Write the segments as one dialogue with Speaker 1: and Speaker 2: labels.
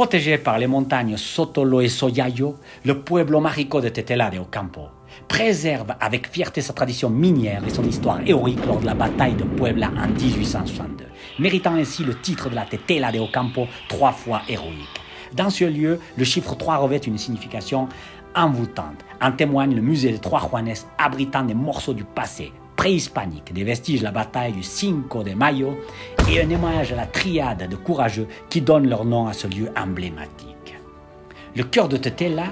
Speaker 1: Protégé par les montagnes Sotolo et Soyayo, le pueblo mágico de Tetela de Ocampo préserve avec fierté sa tradition minière et son histoire héroïque lors de la bataille de Puebla en 1862, méritant ainsi le titre de la Tetela de Ocampo, trois fois héroïque. Dans ce lieu, le chiffre 3 revêt une signification envoûtante. En témoigne le musée de Trois Juanes abritant des morceaux du passé préhispanique, des vestiges de la bataille du Cinco de Mayo et un hommage à la triade de courageux qui donnent leur nom à ce lieu emblématique. Le cœur de Tetela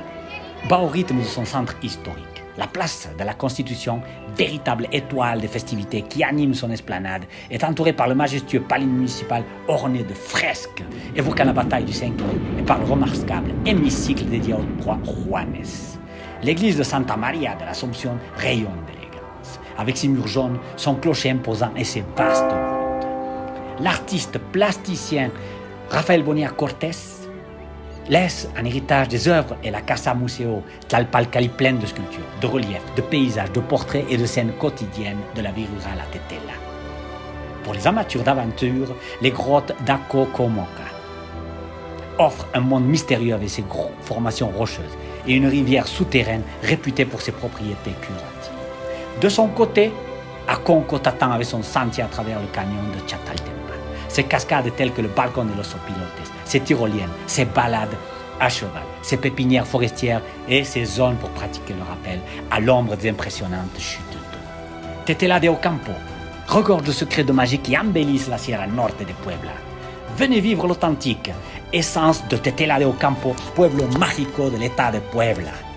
Speaker 1: bat au rythme de son centre historique. La place de la Constitution, véritable étoile des festivités qui anime son esplanade, est entourée par le majestueux palais municipal orné de fresques évoquant la bataille du 5 et par le remarquable hémicycle dédié aux trois Juanes. L'église de Santa Maria de l'Assomption rayonne avec ses murs jaunes, son clocher imposant et ses vastes voûtes. L'artiste plasticien Rafael Bonilla Cortés laisse en héritage des œuvres et la Casa Museo Tlalpalcali pleine de sculptures, de reliefs, de paysages, de portraits et de scènes quotidiennes de la vie rurale à Tetela. Pour les amateurs d'aventure, les grottes d'Akokomoka offrent un monde mystérieux avec ses formations rocheuses et une rivière souterraine réputée pour ses propriétés curatives. De son côté, Akonko t'attend avec son sentier à travers le canyon de Chataltempa. Ses cascades telles que le balcon de los Opilotes, ses tyroliennes, ses balades à cheval, ses pépinières forestières et ses zones pour pratiquer le rappel à l'ombre des impressionnantes chutes d'eau. Tetela de Ocampo regorge de secrets de magie qui embellissent la Sierra Norte de Puebla. Venez vivre l'authentique essence de Tetela de Ocampo, pueblo mágico de l'état de Puebla.